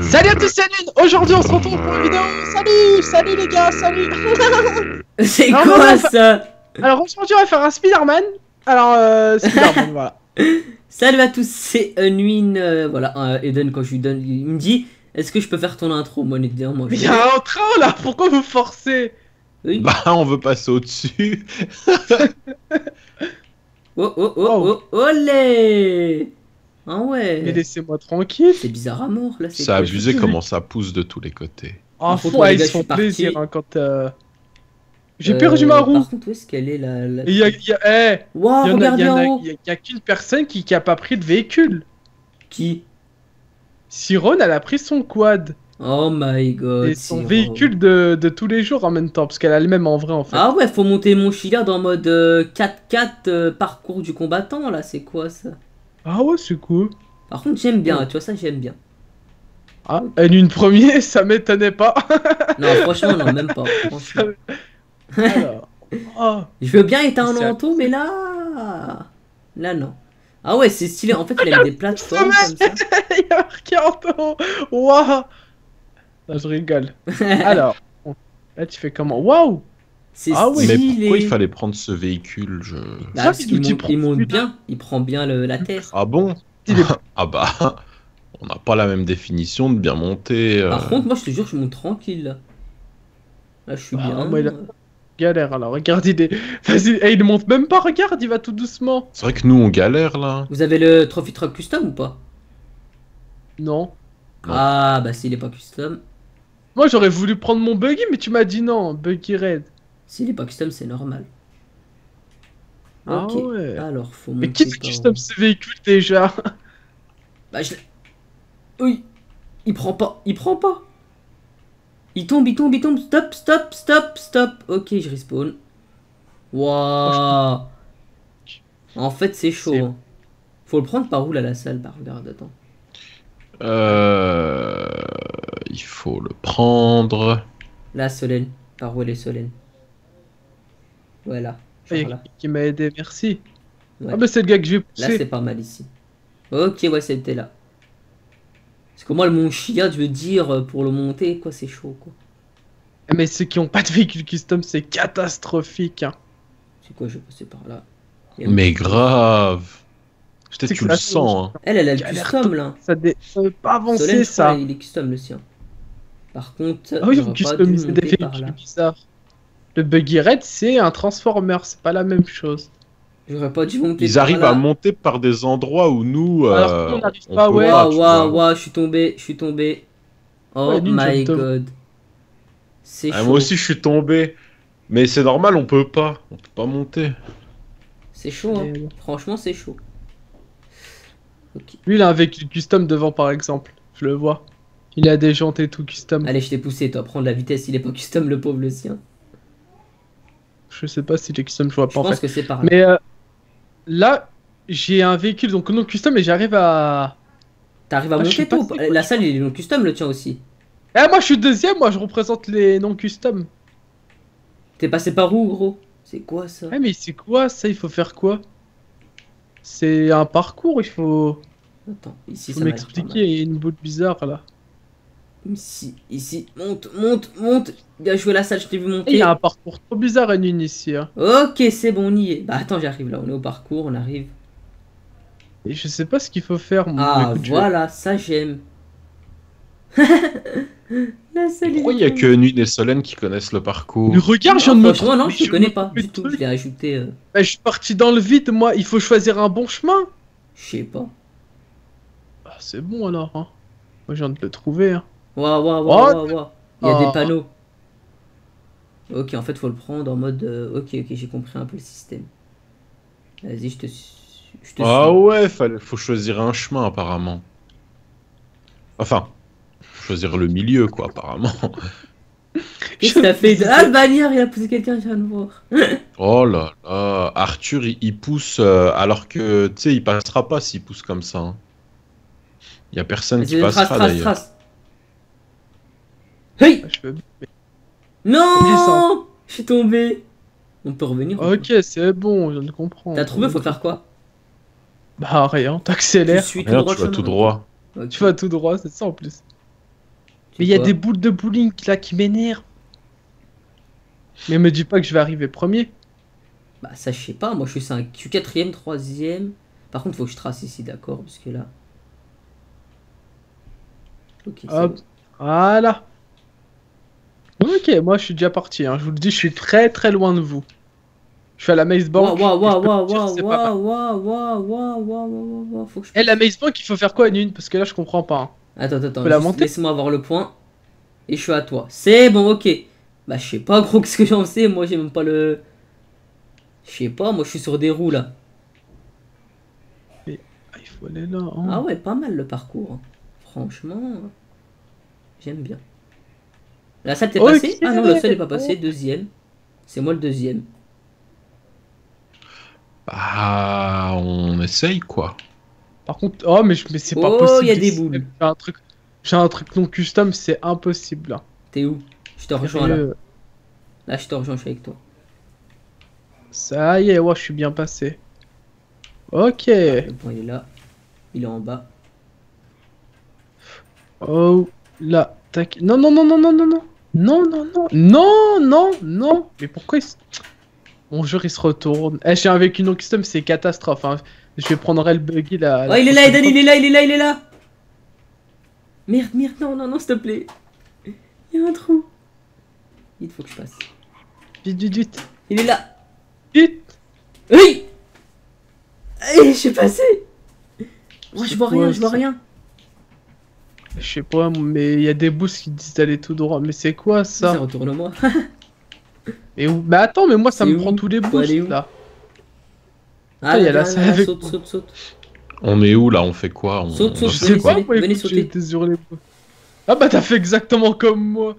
Salut à tous, salut Aujourd'hui on se retrouve pour une vidéo Salut Salut les gars, salut C'est quoi non, ça Alors aujourd'hui on va faire un Spider-Man Alors euh, Spider-Man voilà Salut à tous, c'est Unwin. euh, voilà, euh, Eden, quand je lui donne, il me dit Est-ce que je peux faire ton intro Moi, honnêtement, moi, Mais je. il y a un train là, pourquoi vous forcez Oui. Bah, on veut passer au-dessus. Oh, oh, oh, oh, olé Ah ouais. Mais laissez-moi tranquille. C'est bizarre à mort là, c'est abusé comment ça pousse de tous les côtés. Ah les ils se font plaisir hein, quand... euh, J'ai Euh, perdu ma roue. Par contre, où est-ce qu'elle est la. la... Il y a... il y a- eh, Waouh, il y a, il y a- il y qu'une personne qui, qui a pas pris de véhicule. Qui? Siron elle a pris son quad. Oh my god. Et son véhicule de, de tous les jours en même temps Parce qu'elle a le même en vrai en fait. Ah ouais, faut monter mon chiliard en mode euh, 4-4 euh, parcours du combattant là, c'est quoi ça? Ah ouais c'est cool Par contre, j'aime bien, tu vois ça, j'aime bien. Ah, elle une premier, ça m'étonnait pas. Non, franchement, non, même pas. Alors. Oh. Je veux bien être un manteau, mais là. Là, non. Ah ouais, c'est stylé. En fait, il a des plateformes comme ça. Il y a marqué Anto. Waouh. Non, je rigole. Alors, là tu fais comment? Waouh. C'est Ah oui. Mais pourquoi il fallait prendre ce véhicule je... Bah, parce qu'il monte, il monte bien. Il prend bien le- la terre. Ah bon? Ah bah, on n'a pas la même définition de bien monter. euh. Par contre, moi, je te jure, je monte tranquille là. Là, je suis Ah, bien. moi, il a- Galère alors, regarde, il est. Vas-y, eh, il ne monte même pas, regarde, il va tout doucement. C'est vrai que nous on galère là. Vous avez le Trophy Truck Custom ou pas? Non. Non. Ah, bah, s'il est pas custom. Moi j'aurais voulu prendre mon buggy, mais tu m'as dit non, buggy red. S'il est pas custom, c'est normal. Ah Ok. ouais. Alors, faut Mais a par custom ce véhicule déjà? Bah, je l'ai- Oui. Il prend pas. Il prend pas. Il tombe, il tombe, il tombe. Stop, stop, stop, stop. Ok, je respawn. Waouh. En fait, c'est chaud. Hein. Faut le prendre par où là la salle Bah, regarde, attends. Euh... Il faut le prendre. Là, Solène. Par où elle est Solène? Voilà. Genre là. qui m'a aidé, merci. Ouais. Ah bah c'est le gars que je vais Là, c'est pas mal ici. Ok, ouais, c'était là. Parce que moi, le mont Chia, je veux dire, euh, pour le monter, quoi, c'est chaud, quoi. Eh, Mais ceux qui ont pas de véhicule custom, c'est catastrophique. Hein. C'est quoi, je vais passer par là? Mais grave. C'est Peut-être que tu le sens. Hein. Elle, elle a le custom, là. Ça, dé... ça veut pas avancer Solène, ça. crois, il est custom, le sien. Par contre, Ah oui, j'aurais vous pas des véhicules là. bizarres. Le buggy red, c'est un transformer, c'est pas la même chose. J'aurais pas dû monter Ils par arrivent là. à monter par des endroits où nous. Alors euh, n'arrive pas, ouais. Waouh, waouh, waouh, je suis tombé, je suis tombé. Oh Ouais, my god. C'est Ah, chaud. moi aussi je suis tombé. Mais c'est normal, on peut pas. On peut pas monter. C'est chaud, hein. Et- Franchement, c'est chaud. Lui, il a un véhicule custom devant, par exemple. Je le vois. Il a des jantes et tout custom. Allez, je t'ai poussé, toi, prendre la vitesse, il est pas custom, le pauvre, le sien. Je sais pas si les custom, je vois Je pas en pense fait. que c'est par là. Mais euh, là, j'ai un véhicule donc non custom et j'arrive à. T'arrives à Ah, je monter, passé, quoi, La je salle, il est non custom, le tien aussi. Eh, moi je suis deuxième, moi je représente les non custom. T'es passé par où, gros? C'est quoi ça? Eh, mais c'est quoi ça? Il faut faire quoi? C'est un parcours, il faut, Attends, ici, faut ça m'expliquer. Il y a une boule bizarre là. Ici, ici, monte, monte, monte. Bien joué la salle, je t'ai vu Eh, il monter. y a un parcours trop bizarre à une ici. Hein. Ok, c'est bon, on y est. Bah attends, j'arrive là, on est au parcours, on arrive. Et je sais pas ce qu'il faut faire. moi. Ah, Écoute, je vais- voilà, ça j'aime. la salle Pourquoi il y a que Nuit et Solène qui connaissent le parcours Mais regarde, je viens de Non, me je viens connais pas du tout. Je l'ai ajouté, euh, Bah, je suis parti dans le vide, moi. Il faut choisir un bon chemin. je sais pas. Ah, c'est bon alors. Hein. Moi, je viens de le trouver. Hein. Waouh, waouh, Oh, waouh, waouh, waouh. Il y a oh. des panneaux. Ok, en fait, faut le prendre en mode. euh, ok, ok, j'ai compris un peu le système. Vas-y, je te, je te Ah suis. ouais, fallait- faut choisir un chemin apparemment. Enfin, choisir le milieu quoi apparemment. Qu'est-ce que t'as fait? De... Ah, bannière, il a poussé quelqu'un, je viens de voir. Oh là là, Arthur il, il pousse euh, alors que tu sais il passera pas s'il pousse comme ça. hein. Il y a personne qui passera trace, d'ailleurs. trace. Hey Ah, je peux- Non. Je suis tombé. On peut revenir Ok, c'est bon, je viens de comprendre. pas T'as trouvé, faut faire quoi? Bah, rien, Tu t'accélères. suis tout Regarde, droit tu vas tout droit. Tu vas tout droit, c'est ça en plus. Mais il y a des boules de bowling là qui m'énervent. Mais me dis pas que je vais arriver premier. Bah ça je sais pas, moi je suis, cinq... je suis quatrième, troisième. Par contre faut que je trace ici, d'accord Parce que là... Ok, Hop. bon. Voilà. Ok, moi je suis déjà parti. hein. Je vous le dis, je suis très très loin de vous. Je suis à la Maze Bank. Waouh, waouh, waouh, waouh, waouh, waouh, waouh, faut que je... Eh, la Maze Bank, il faut faire quoi, Nune Parce que là, je comprends pas. hein. Attends, attends, attends, laisse-moi avoir le point. Et je suis à toi. C'est bon, ok. Bah je sais pas gros qu'est-ce que j'en sais, moi j'ai même pas le... Je sais pas, moi je suis sur des roues là. Ah, il faut aller là. hein. Ah ouais, pas mal le parcours. Franchement, j'aime bien. La salle t'es Ok. passée? Ah non, la salle est pas passée, deuxième. C'est moi le deuxième. Bah, on essaye quoi. Par contre, oh, mais, je- mais c'est pas Oh, possible. y a des ici. boules. J'ai un truc, j'ai un truc non custom, c'est impossible là. T'es où? Je te rejoins là. Sérieux. Là, je te rejoins, je suis avec toi. Ça y est, ouais, je suis bien passé. Ok. Le point il est là. Il est en bas. Oh, là, tac. Non, non, non, non, non, non, non. Non, non, non. Non, non, non. Mais pourquoi il se... Mon jeu, il se retourne. Eh, j'ai un véhicule non custom, c'est catastrophe. Hein. Je vais prendre le buggy là. Oh, il est là, Eden, il est là, il est là, il est là Merde, merde, non, non, non, s'il te plaît. Il y a un trou. Il faut que je passe. Vite, vite, vite. Il est là. Vite. Oui Eh, je suis passé Moi, je vois rien, je vois rien. Je sais pas, mais il y a des boosts qui disent d'aller tout droit. Mais c'est quoi Ça ça retourne-moi. Mais où? Mais attends, mais moi ça me prend tous les boosts là. Ah, il y a la salle avec saute, moi. saute, saute. On est où là? On fait quoi? On... Saute, saute, venez, quoi? pas, venez, moi, venez écoute, sauter. sur les. Ah bah t'as fait exactement comme moi.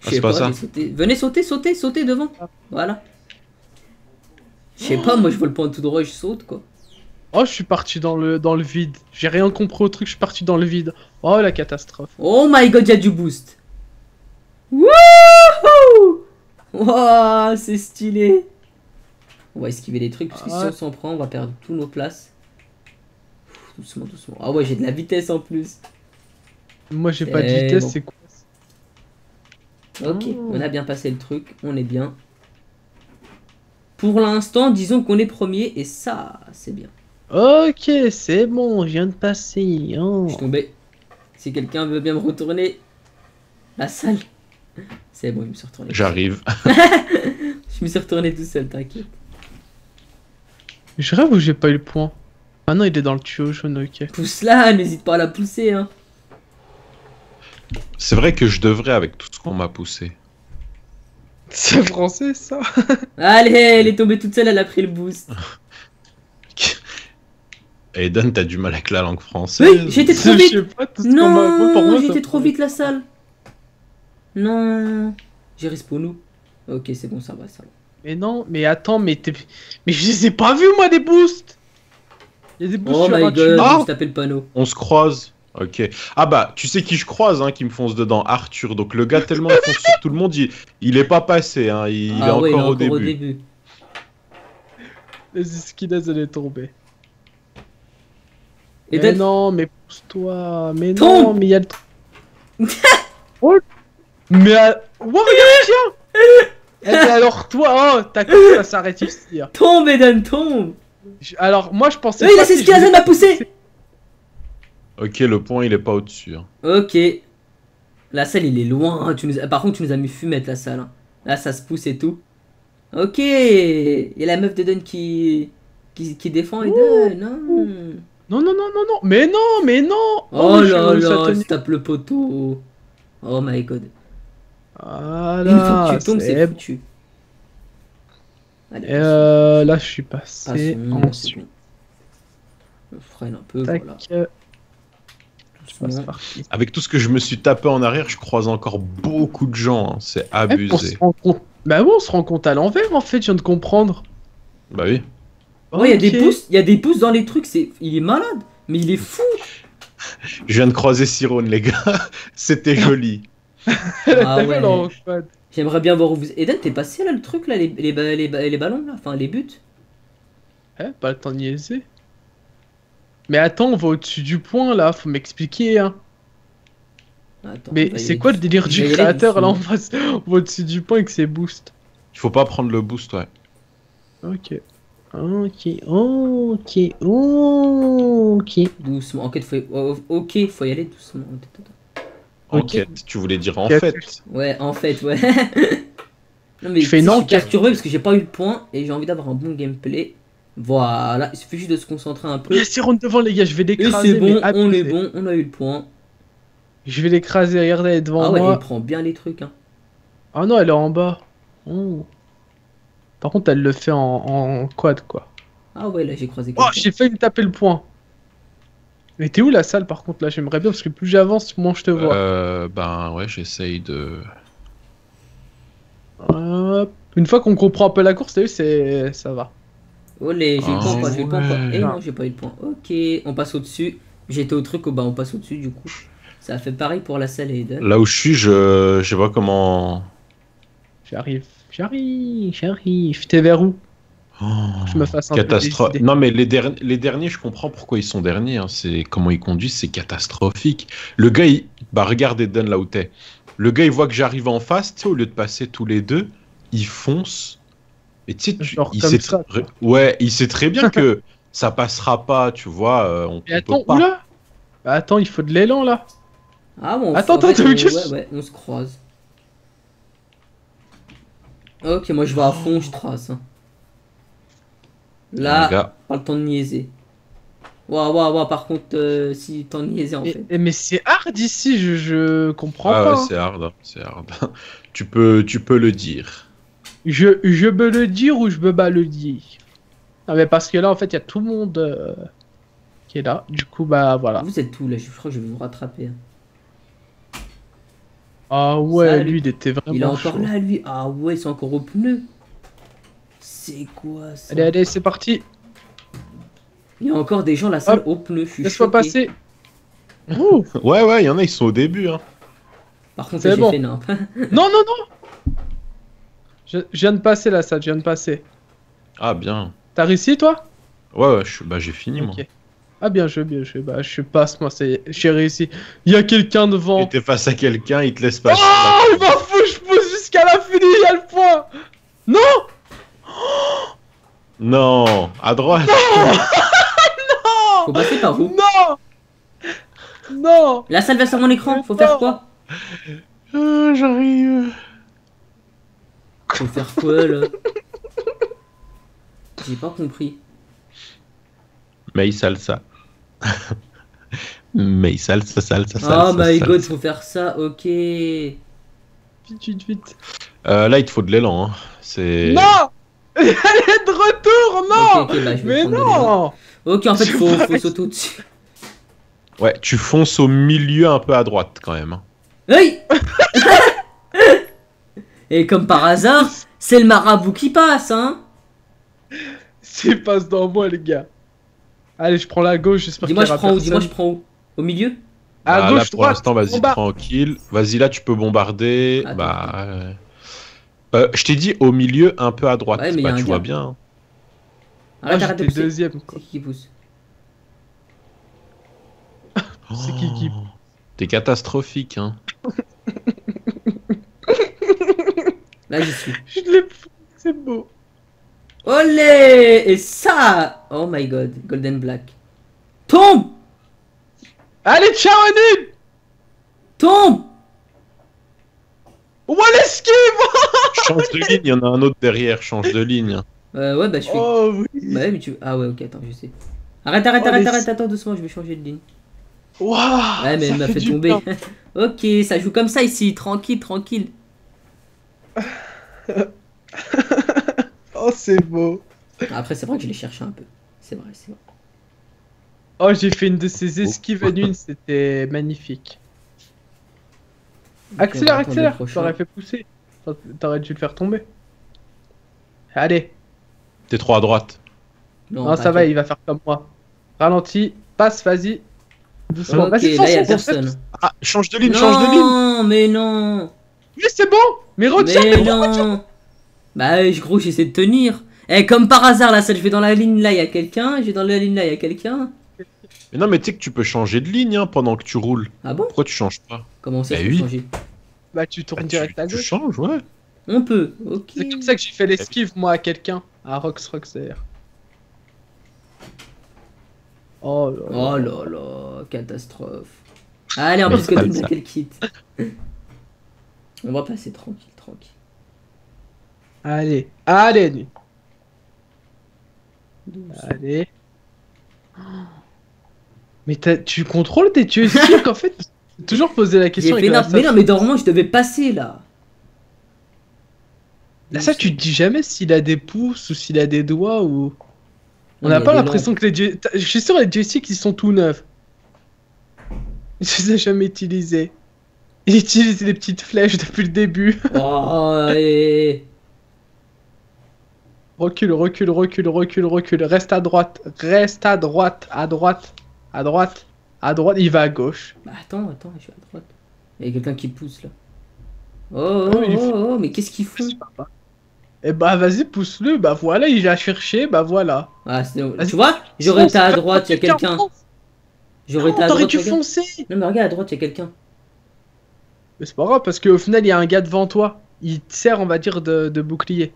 Je Ah, sais c'est pas pas, ça. Venez sauter, sauter, sauter devant. Ah. Voilà. Je sais pas, moi je vois le point tout droit et je saute quoi. Oh, je suis parti dans le, dans le vide. J'ai rien compris au truc, je suis parti dans le vide. Oh la catastrophe. Oh my god, y'a du boost. Wouhou Wouah, c'est stylé. On va esquiver les trucs parce que si Ah. on s'en prend, on va perdre tous nos places. Doucement, doucement. Ah ouais, j'ai de la vitesse en plus. Moi j'ai pas de C'est vitesse, bon. c'est quoi Ok, Oh. on a bien passé le truc, on est bien. Pour l'instant, disons qu'on est premier et ça, c'est bien. Ok, c'est bon, je viens de passer. Oh. Je suis tombé. Si quelqu'un veut bien me retourner la salle. C'est bon, je me suis retourné. J'arrive. Je me suis retourné tout seul, t'inquiète. Je rêve ou j'ai pas eu le point Ah non, il est dans le tuyau jaune, ok. Pousse là, n'hésite pas à la pousser, hein. C'est vrai que je devrais avec tout ce qu'on m'a poussé. C'est français ça Allez, elle est tombée toute seule, elle a pris le boost. Eden, t'as du mal avec la langue française Oui, j'étais trop vite. pas, Non, j'étais trop vite la salle. Non. J'ai respawn où? Ok, c'est bon, ça va, ça va. Mais non, mais attends, mais t'es... Mais je les ai pas vus moi des boosts Il y a des boosts Oh sur my god. Ah je le panneau. On se croise. Ok. Ah bah, tu sais qui je croise, hein, qui me fonce dedans? Arthur. Donc le gars tellement il fonce sur tout le monde, il, il est pas passé, hein, il, il est ah encore, ouais, il est au, encore début. au début. Les esquilades, elle est tombée. Et mais non, mais pousse-toi, mais non, mais il y a le... oh Mais... euh, Oh, regarde, tiens Eh ben alors toi, oh, t'as cru que ça s'arrête ici. hein. Tombe, Eden, tombe Je- Alors moi je pensais Oui, c'est ce qui je- m'a poussé Ok, le point il est pas au-dessus. hein. Ok. La salle, il est loin. hein, Tu nous... as- Par contre, tu nous as mis fumette, la salle. hein. Là, ça se pousse et tout. Ok. Il y a la meuf d'Eden qui... qui... qui défend Eden. Non. Non, non, non, non, non, mais non, mais non Oh je là là, tenir. je tape le poteau. Oh my god. Voilà, Une fois que tu tombes, c'est foutu. Allez, Et euh, là je suis passé c'est ensuite. bon. On freine un peu, Tac, voilà. Avec tout ce que je me suis tapé en arrière, je croise encore beaucoup de gens. hein. C'est Eh, on se abusé. rend compte. Bah oui, on se rend compte à l'envers en fait, je viens de comprendre. Bah oui. Ouais, il y a des pouces, il y a des pouces dans les trucs, c'est il est malade, mais il est fou. Je viens de croiser Cyrone, les gars. C'était joli. Ah ouais. J'aimerais bien voir où vous Eden, t'es passé là le truc là les les, les, les ballons là, enfin les buts. Eh, pas le temps de niaiser. Mais attends, on va au-dessus du point là, faut m'expliquer hein. Attends, on Mais va c'est quoi le délire On va du créateur là en face au-dessus du point avec ses boosts Il faut pas prendre le boost, ouais. Ok. Ok, ok, ok. Doucement. Ok, faut... oh, ok, faut y aller doucement. Attends, attends. Ok. Enquête, tu voulais dire en fait. Ouais, en fait, ouais. non, mais Je fais une suis enquête. perturbé parce que j'ai pas eu le point et j'ai envie d'avoir un bon gameplay. Voilà, il suffit juste de se concentrer un peu. Il rentre devant les gars, je vais Et l'écraser. c'est bon, mais on est bon, on a eu le point. Je vais l'écraser, regardez, elle est devant Ah ouais, il moi. prend bien les trucs. Hein. Ah non, elle est en bas. Oh. Par contre, elle le fait en, en quad quoi. Ah ouais, là j'ai croisé Oh, j'ai failli me taper le point. Mais t'es où la salle par contre là? J'aimerais bien parce que plus j'avance, moins je te vois. Euh, ben ouais, j'essaye de. Hop. Une fois qu'on comprend un peu la course, t'as vu, c'est ça va. Olé, j'ai eu le point, Ah quoi, j'ai eu le point, quoi. ouais. Et non, j'ai pas eu le point. Ok, on passe au-dessus. J'étais au truc, oh, bah on passe au-dessus du coup. Ça a fait pareil pour la salle et Eden. Là où je suis, je, je sais pas comment. J'arrive, j'arrive, j'arrive. T'es vers où? Oh, Je me fasse un peu catastrophe. Non mais les, derni- les derniers, je comprends pourquoi ils sont derniers. hein. C'est comment ils conduisent, c'est catastrophique. Le gars, il... bah regarde Eden là où t'es. Le gars, il voit que j'arrive en face, tu sais, au lieu de passer tous les deux, il fonce. Et tu sais, tu- il sait ça, tr- quoi. ouais, il sait très bien que ça passera pas, tu vois. euh, on, Mais on attends, peut pas. oula Bah attends, il faut de l'élan là. Ah bon, Attends, attends, ouais, ouais, on se croise. Ok, moi je vais à fond, je trace. hein. Là, gars, pas le temps de niaiser. Waouh, waouh, waouh, par contre, euh, si de niaiser en Mais, fait. mais- mais c'est hard ici, je, je comprends ah pas. ouais, hein. c'est hard, hein, c'est hard. tu peux, tu peux le dire. Je, je peux le dire ou je peux pas le dire? Non mais parce que là en fait il y a tout le monde euh, qui est là. Du coup bah voilà. Vous êtes où là? Je crois que je vais vous rattraper. hein. Ah ouais, lui il était vraiment Il est encore chaud. là, lui. Ah ouais, c'est encore au pneu. C'est quoi ça Allez allez c'est parti. Il y a encore des gens la salle au pneu. Je suis Laisse-moi passer. Ouh. Ouais, ouais, il y en a, ils sont au début. Hein. Par contre, C'est j'ai bon. fait non non non. Je, je viens de passer là ça, je viens de passer. Ah bien. T'as réussi toi? Ouais, ouais, je- bah, j'ai fini moi. Ah bien joué, bien joué. Bah je passe moi, c'est j'ai réussi. Il y a quelqu'un devant. Tu t'es face à quelqu'un, il te laisse Oh, passer. il m'en fout, je pousse jusqu'à la fin, il y a le point. Non Non, à droite. Faut passer par où Non Non La salle va sur mon écran. Faut faire quoi? Ah, J'arrive. Faut faire quoi là? J'ai pas compris. Mais salsa. Mais salsa, salsa, salsa. Oh my god, faut faire ça, ok. Vite, vite, vite. Euh, là, il te faut de l'élan. Hein. C'est. Non Elle est de retour, non bah Mais non Ok, en fait, faut, faut sauter au-dessus. Ouais, tu fonces au milieu un peu à droite quand même. hein. Hey Et comme par hasard, c'est le marabout qui passe, hein C'est passe dans moi, les gars. Allez, je prends la gauche, j'espère qu'il y Dis-moi, je aura prends où personne. Dis-moi, je prends où? Au milieu? À Ah, là, gauche, pour droite. l'instant, vas-y, tranquille. Vas-y, là, tu peux bombarder. Attends. Bah. euh, euh, je t'ai dit au milieu, un peu à droite. Ouais, mais y a bah, un tu gars. vois bien. hein. Ah, Arrête, arrête de j'étais pousser. deuxième, quoi. C'est qui qui pousse? C'est qui qui- Oh, T'es catastrophique, hein. Là, j'y suis. Je l'ai c'est beau. Olé Et ça Oh my god, Golden Black. Tombe Allez, ciao, Anil Tombe Oh, l'esquive Change de ligne, il y en a un autre derrière, change de ligne. euh, Ouais, bah je suis. Oh oui Bah ouais, mais tu. Ah ouais, ok, attends, je sais. Arrête, arrête, Oh, arrête, les- arrête, attends, doucement, je vais changer de ligne. Waouh Ouais, mais elle m'a fait du tomber. ok, ça joue comme ça ici, tranquille, tranquille. Oh, c'est beau. Après, c'est vrai que je l'ai cherché un peu. C'est vrai, c'est vrai. Oh, j'ai fait une de ces esquives à une, c'était magnifique. Accélère, accélère, t'aurais fait pousser. T'aurais dû le faire tomber. Allez, T'es trop à droite. Non, non, ça va, il va faire comme moi. Ralentis, passe, vas-y. Doucement, vas-y, là, personne. Ah, change de ligne, change de ligne. Non, mais non Mais c'est bon Mais retiens Mais non Bah, je- gros, j'essaie de tenir. Eh, comme par hasard, là, ça, je vais dans la ligne là, il y a quelqu'un. Je vais dans la ligne là, il y a quelqu'un. Mais non, mais tu sais que tu peux changer de ligne hein, pendant que tu roules. Ah bon? Pourquoi tu changes pas? Comment ça, Bah je peux oui. changer? Bah, tu tournes Bah, direct tu, à tu gauche. changes, ouais. On peut, ok. C'est comme ça que j'ai fait l'esquive, moi, à quelqu'un. À Rox Roxer. Oh là là. Oh là là, catastrophe. Allez, en plus que tu ça. quel kit. On va passer tranquille, tranquille. Allez, allez. Allez. Mais tu contrôles tes joysticks en fait J'ai toujours posé la question fait avec la Mais non, mais normalement, je devais passer là. Là, ça, tu te dis jamais s'il a des pouces ou s'il a des doigts ou. On n'a pas des l'impression que les. t'as- Je suis sûr, les joysticks ils sont tout neufs. Je les ai jamais utilisés. Il utilise les petites flèches depuis le début. Oh, et... Recule, recule, recule, recule, recule. Reste à droite. Reste à droite. À droite. À droite. À droite. Il va à gauche. Bah attends, attends, je suis à droite. Il y a quelqu'un qui pousse là. Oh, oh, Ah, oh, faut- oh, mais qu'est-ce qu'ils font Et bah vas-y, pousse-le. Bah voilà, il a cherché. Bah voilà. ah. Tu vois J'aurais été à droite, il y a quelqu'un. J'aurais été à T'aurais droite. dû foncer. Non, mais regarde, à droite, il y a quelqu'un. Mais c'est pas grave parce qu'au final, il y a un gars devant toi. Il te sert, on va dire, de, de bouclier.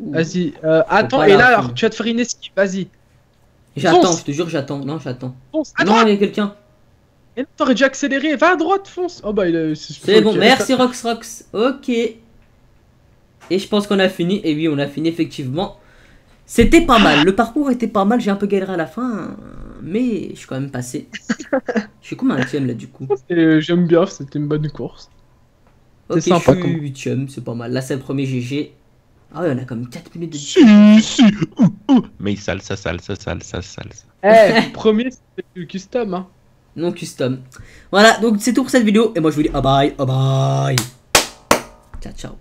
Vas-y. euh, attends, et là, alors, tu vas te faire une esquive. Vas-y. J'attends, je te jure, j'attends. Non, j'attends. Non, il y a quelqu'un. Et là, T'aurais dû accélérer. Va à droite, fonce. Oh bah, il est. C'est bon, merci Rox Rox. Ok. Et je pense qu'on a fini. Et oui, on a fini effectivement. C'était pas mal. Le parcours était pas mal. J'ai un peu galéré à la fin. Mais je suis quand même passé. Je suis comme un huitième là du coup. Et J'aime bien, c'était une bonne course. Ok, C'est sympa je suis huitième, c'est pas mal. Là, c'est le premier GG. Ah ouais, on a comme 4 minutes de... Si, si. ouh, ouh. Mais il sale, ça sale, ça sale, ça sale. Eh, premier, c'était le custom, hein. Non custom. Voilà, donc c'est tout pour cette vidéo. Et moi, je vous dis ah bye, ah bye. Ciao, ciao.